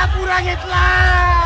pura-puranya telah